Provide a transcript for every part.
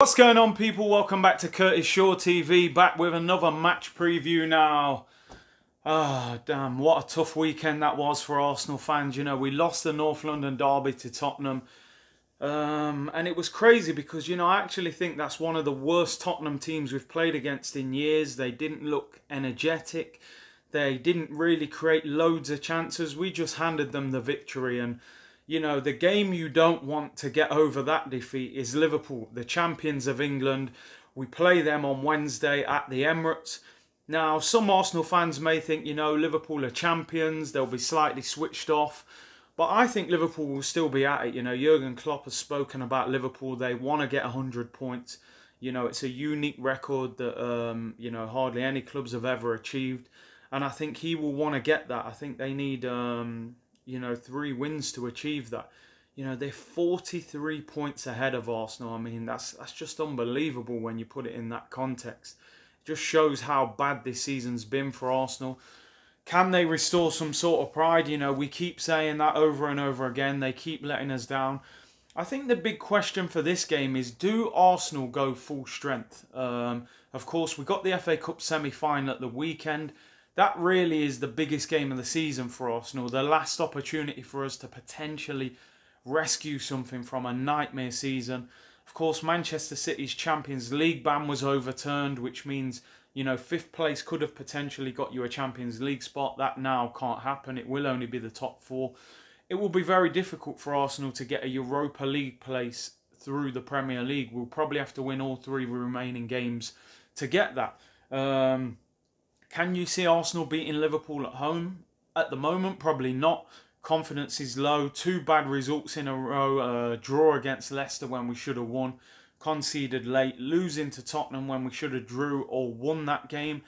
What's going on people? Welcome back to Curtis Shaw TV, back with another match preview now. Ah, oh, damn, what a tough weekend that was for Arsenal fans. You know, we lost the North London derby to Tottenham. Um, and it was crazy because, you know, I actually think that's one of the worst Tottenham teams we've played against in years. They didn't look energetic. They didn't really create loads of chances. We just handed them the victory and you know, the game you don't want to get over that defeat is Liverpool, the champions of England. We play them on Wednesday at the Emirates. Now, some Arsenal fans may think, you know, Liverpool are champions, they'll be slightly switched off. But I think Liverpool will still be at it. You know, Jurgen Klopp has spoken about Liverpool. They want to get 100 points. You know, it's a unique record that, um, you know, hardly any clubs have ever achieved. And I think he will want to get that. I think they need, um, you know, three wins to achieve that. You know, they're 43 points ahead of Arsenal. I mean, that's that's just unbelievable when you put it in that context. It just shows how bad this season's been for Arsenal. Can they restore some sort of pride? You know, we keep saying that over and over again. They keep letting us down. I think the big question for this game is do Arsenal go full strength? Um, of course, we got the FA Cup semi final at the weekend that really is the biggest game of the season for Arsenal. The last opportunity for us to potentially rescue something from a nightmare season. Of course, Manchester City's Champions League ban was overturned, which means, you know, fifth place could have potentially got you a Champions League spot. That now can't happen. It will only be the top four. It will be very difficult for Arsenal to get a Europa League place through the Premier League. We'll probably have to win all three remaining games to get that. Um, can you see Arsenal beating Liverpool at home? At the moment, probably not. Confidence is low. Two bad results in a row. A draw against Leicester when we should have won. Conceded late. Losing to Tottenham when we should have drew or won that game.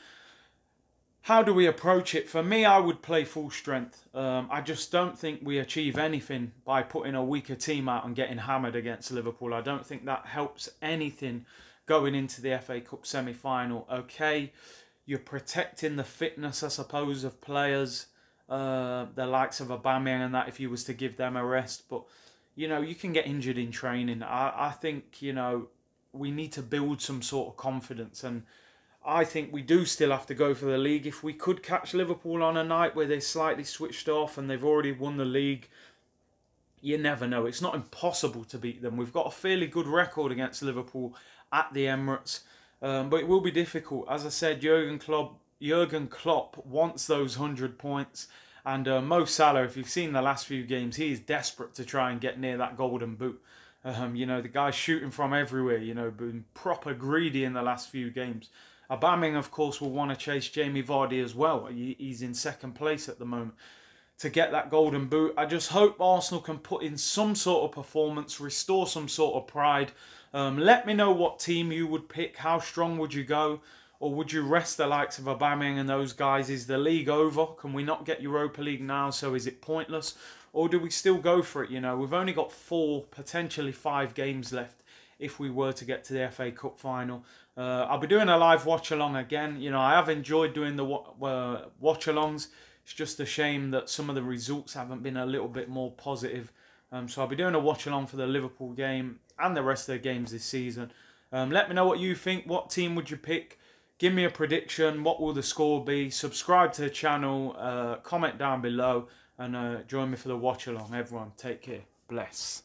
How do we approach it? For me, I would play full strength. Um, I just don't think we achieve anything by putting a weaker team out and getting hammered against Liverpool. I don't think that helps anything going into the FA Cup semi-final. Okay, you're protecting the fitness, I suppose, of players, uh, the likes of Aubameyang and that, if you was to give them a rest. But you know, you can get injured in training. I, I think you know we need to build some sort of confidence, and I think we do still have to go for the league. If we could catch Liverpool on a night where they're slightly switched off and they've already won the league. You never know. It's not impossible to beat them. We've got a fairly good record against Liverpool at the Emirates. Um, but it will be difficult. As I said, Jurgen Klopp, Jurgen Klopp wants those 100 points. And uh, Mo Salah, if you've seen the last few games, he is desperate to try and get near that golden boot. Um, you know, the guy's shooting from everywhere, you know, been proper greedy in the last few games. Aubameyang, of course, will want to chase Jamie Vardy as well. He's in second place at the moment to get that golden boot. I just hope Arsenal can put in some sort of performance, restore some sort of pride. Um, let me know what team you would pick. How strong would you go? Or would you rest the likes of Aubameyang and those guys? Is the league over? Can we not get Europa League now? So is it pointless? Or do we still go for it? You know, we've only got four, potentially five games left if we were to get to the FA Cup final. Uh, I'll be doing a live watch along again. You know, I have enjoyed doing the uh, watch alongs. It's just a shame that some of the results haven't been a little bit more positive. Um, so I'll be doing a watch along for the Liverpool game and the rest of the games this season. Um, let me know what you think. What team would you pick? Give me a prediction. What will the score be? Subscribe to the channel. Uh, comment down below. And uh, join me for the watch along. Everyone, take care. Bless.